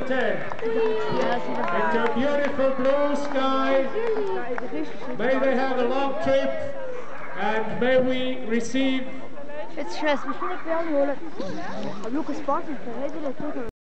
2010. It's a beautiful blue sky. May they have a long trip and may we receive Jetzt schmeißt mich nicht mehr an, Jola. Aber Lukas Bartel, der redet, der tut